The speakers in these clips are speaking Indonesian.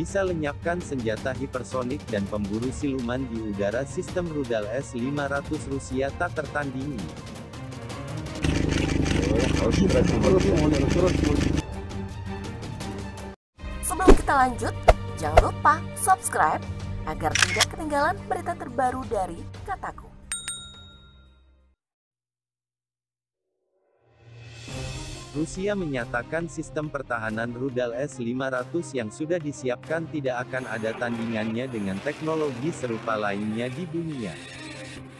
Bisa lenyapkan senjata hipersonik dan pemburu siluman di udara sistem rudal S-500 Rusia tak tertandingi. Sebelum kita lanjut, jangan lupa subscribe agar tidak ketinggalan berita terbaru dari Kataku. Rusia menyatakan sistem pertahanan rudal S-500 yang sudah disiapkan tidak akan ada tandingannya dengan teknologi serupa lainnya di dunia.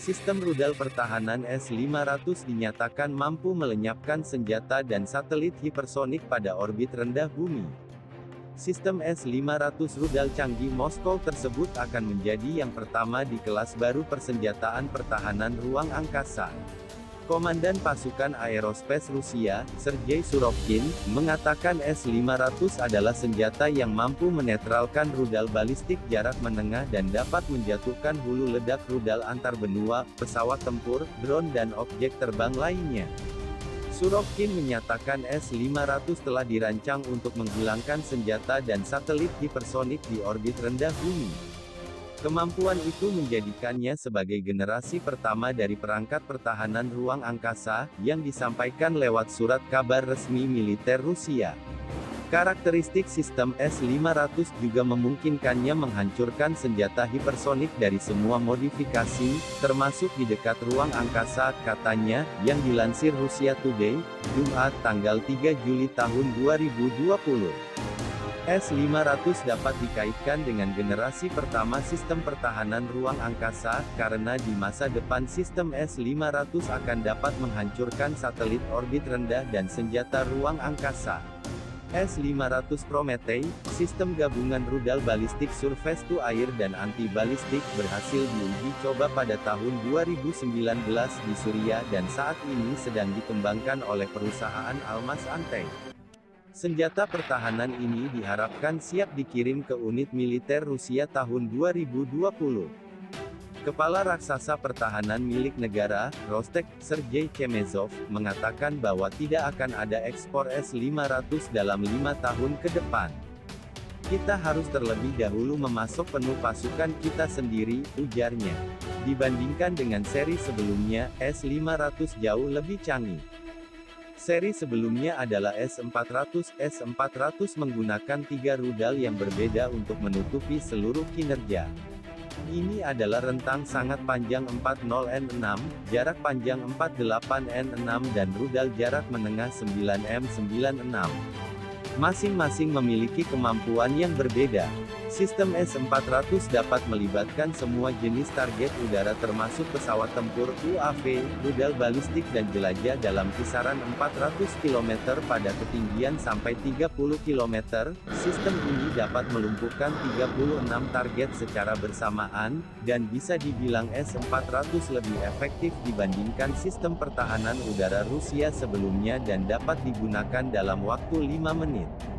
Sistem rudal pertahanan S-500 dinyatakan mampu melenyapkan senjata dan satelit hipersonik pada orbit rendah bumi. Sistem S-500 rudal canggih Moskow tersebut akan menjadi yang pertama di kelas baru persenjataan pertahanan ruang angkasa. Komandan Pasukan Aerospace Rusia, Sergei Surovkin, mengatakan S-500 adalah senjata yang mampu menetralkan rudal balistik jarak menengah dan dapat menjatuhkan hulu ledak rudal antar benua, pesawat tempur, drone dan objek terbang lainnya. Surovkin menyatakan S-500 telah dirancang untuk menghilangkan senjata dan satelit hipersonik di orbit rendah bumi. Kemampuan itu menjadikannya sebagai generasi pertama dari perangkat pertahanan ruang angkasa, yang disampaikan lewat surat kabar resmi militer Rusia. Karakteristik sistem S-500 juga memungkinkannya menghancurkan senjata hipersonik dari semua modifikasi, termasuk di dekat ruang angkasa, katanya, yang dilansir Rusia Today, Jumat tanggal 3 Juli tahun 2020. S-500 dapat dikaitkan dengan generasi pertama sistem pertahanan ruang angkasa, karena di masa depan sistem S-500 akan dapat menghancurkan satelit orbit rendah dan senjata ruang angkasa. S-500 Prometei, sistem gabungan rudal balistik surface to air dan anti-balistik, berhasil diuji coba pada tahun 2019 di Suriah dan saat ini sedang dikembangkan oleh perusahaan Almas Antey. Senjata pertahanan ini diharapkan siap dikirim ke unit militer Rusia tahun 2020. Kepala Raksasa Pertahanan milik negara, Rostek, Sergei Chemezov, mengatakan bahwa tidak akan ada ekspor S-500 dalam lima tahun ke depan. Kita harus terlebih dahulu memasok penuh pasukan kita sendiri, ujarnya. Dibandingkan dengan seri sebelumnya, S-500 jauh lebih canggih. Seri sebelumnya adalah S400. S400 menggunakan tiga rudal yang berbeda untuk menutupi seluruh kinerja. Ini adalah rentang sangat panjang 40N6, jarak panjang 48N6 dan rudal jarak menengah 9M96. Masing-masing memiliki kemampuan yang berbeda. Sistem S-400 dapat melibatkan semua jenis target udara termasuk pesawat tempur, UAV, rudal balistik dan jelajah dalam kisaran 400 km pada ketinggian sampai 30 km. Sistem ini dapat melumpuhkan 36 target secara bersamaan, dan bisa dibilang S-400 lebih efektif dibandingkan sistem pertahanan udara Rusia sebelumnya dan dapat digunakan dalam waktu 5 menit.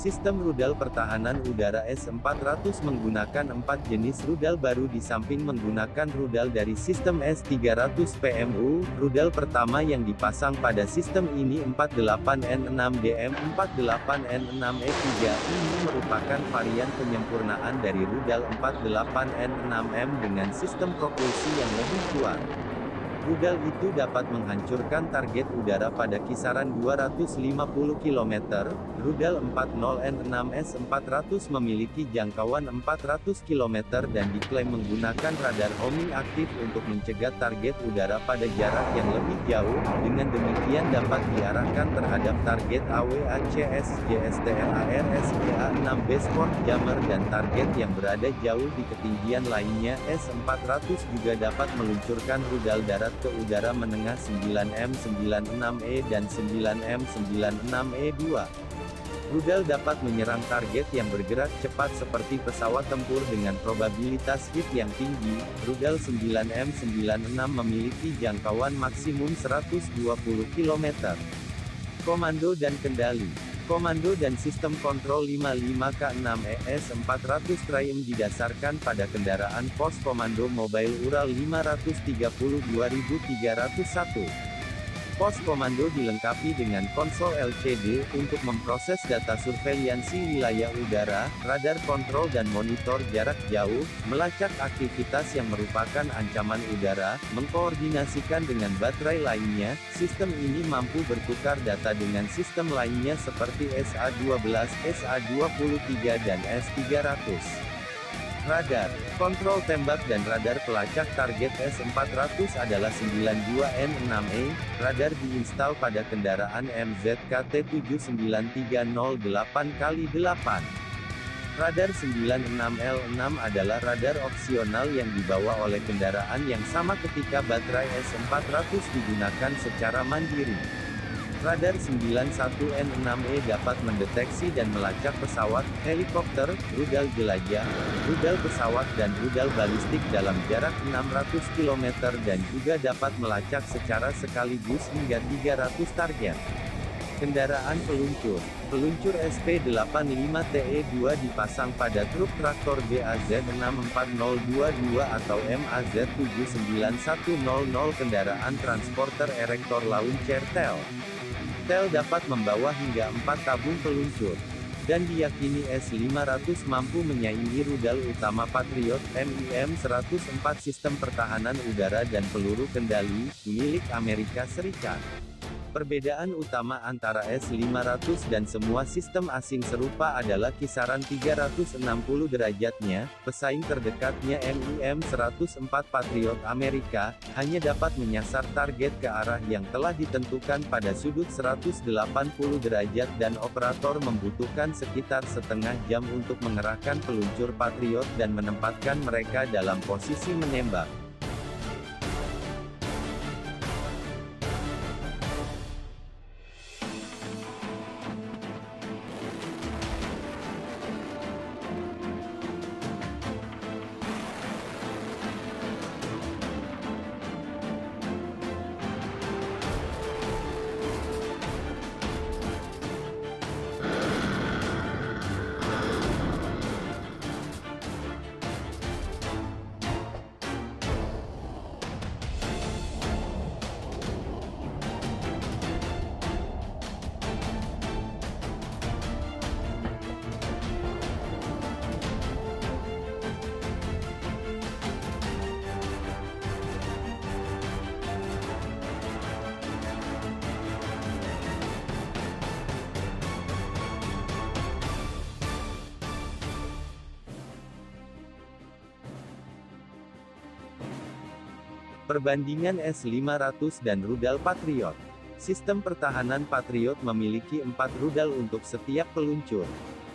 Sistem rudal pertahanan udara S-400 menggunakan empat jenis rudal baru di samping menggunakan rudal dari sistem S-300 PMU. Rudal pertama yang dipasang pada sistem ini 48N6DM 48N6E3 ini merupakan varian penyempurnaan dari rudal 48N6M dengan sistem propulsi yang lebih kuat. Rudal itu dapat menghancurkan target udara pada kisaran 250 km. Rudal 40N6S400 memiliki jangkauan 400 km dan diklaim menggunakan radar homing aktif untuk mencegat target udara pada jarak yang lebih jauh. Dengan demikian dapat diarahkan terhadap target AWACS, JSTLAR, SPA-6B Sport Jammer dan target yang berada jauh di ketinggian lainnya. S400 juga dapat meluncurkan rudal darat ke udara menengah 9M96E dan 9M96E2. Rudal dapat menyerang target yang bergerak cepat seperti pesawat tempur dengan probabilitas hit yang tinggi. Rudal 9M96 memiliki jangkauan maksimum 120 km. Komando dan kendali Komando dan Sistem Kontrol 55K6ES 400 Triumph didasarkan pada kendaraan pos komando mobile Ural 530 2301. Pos komando dilengkapi dengan konsol LCD untuk memproses data surveiliansi wilayah udara, radar kontrol dan monitor jarak jauh, melacak aktivitas yang merupakan ancaman udara, mengkoordinasikan dengan baterai lainnya. Sistem ini mampu bertukar data dengan sistem lainnya seperti SA-12, SA-23 dan S-300. Radar, kontrol tembak dan radar pelacak target S-400 adalah 92N6E, radar diinstal pada kendaraan MZKT 79308x8. Radar 96L6 adalah radar opsional yang dibawa oleh kendaraan yang sama ketika baterai S400 digunakan secara mandiri. Radar 91N6E dapat mendeteksi dan melacak pesawat, helikopter, rudal jelajah, rudal pesawat dan rudal balistik dalam jarak 600 km dan juga dapat melacak secara sekaligus hingga 300 target. Kendaraan peluncur Peluncur SP85TE2 dipasang pada truk traktor BAZ64022 atau MAZ79100 kendaraan transporter erektor launcher TEL. Tel dapat membawa hingga 4 tabung peluncur. Dan diyakini S-500 mampu menyaingi rudal utama Patriot MIM-104 sistem pertahanan udara dan peluru kendali, milik Amerika Serikat. Perbedaan utama antara S500 dan semua sistem asing serupa adalah kisaran 360 derajatnya, pesaing terdekatnya MIM-104 Patriot Amerika, hanya dapat menyasar target ke arah yang telah ditentukan pada sudut 180 derajat dan operator membutuhkan sekitar setengah jam untuk mengerahkan peluncur Patriot dan menempatkan mereka dalam posisi menembak. Perbandingan S-500 dan rudal Patriot. Sistem pertahanan Patriot memiliki empat rudal untuk setiap peluncur.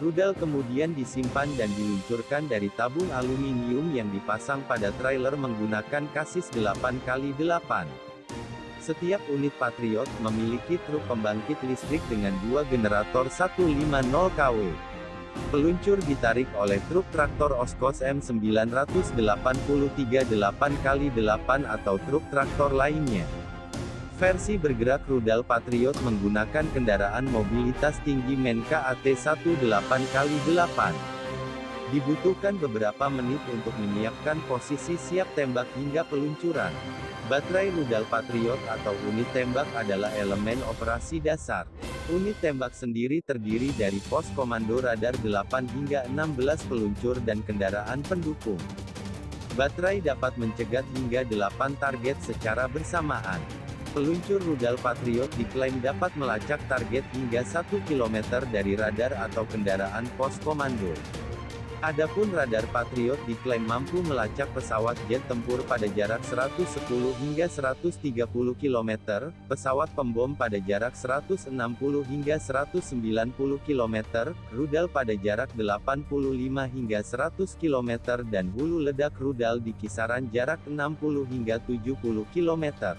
Rudal kemudian disimpan dan diluncurkan dari tabung aluminium yang dipasang pada trailer menggunakan kasis 8x8. Setiap unit Patriot memiliki truk pembangkit listrik dengan dua generator 150 kW. Peluncur ditarik oleh truk traktor Oskos M983 8x8 atau truk traktor lainnya. Versi bergerak rudal Patriot menggunakan kendaraan mobilitas tinggi Menka AT1 8x8. Dibutuhkan beberapa menit untuk menyiapkan posisi siap tembak hingga peluncuran. Baterai rudal Patriot atau unit tembak adalah elemen operasi dasar. Unit tembak sendiri terdiri dari pos komando radar 8 hingga 16 peluncur dan kendaraan pendukung. Baterai dapat mencegat hingga 8 target secara bersamaan. Peluncur rudal Patriot diklaim dapat melacak target hingga 1 km dari radar atau kendaraan pos komando. Adapun radar Patriot diklaim mampu melacak pesawat jet tempur pada jarak 110 hingga 130 km, pesawat pembom pada jarak 160 hingga 190 km, rudal pada jarak 85 hingga 100 km dan hulu ledak rudal di kisaran jarak 60 hingga 70 km.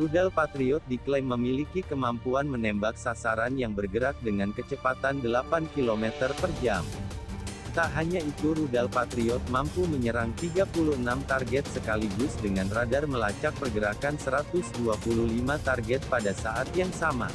Rudal Patriot diklaim memiliki kemampuan menembak sasaran yang bergerak dengan kecepatan 8 km per jam. Tak hanya itu rudal Patriot mampu menyerang 36 target sekaligus dengan radar melacak pergerakan 125 target pada saat yang sama.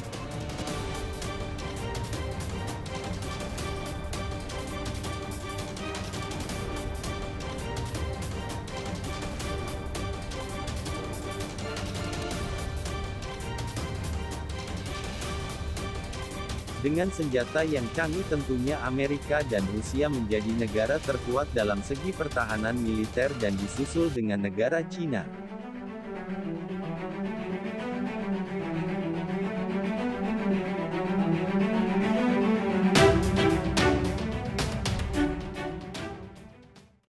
Dengan senjata yang canggih tentunya Amerika dan Rusia menjadi negara terkuat dalam segi pertahanan militer dan disusul dengan negara Cina.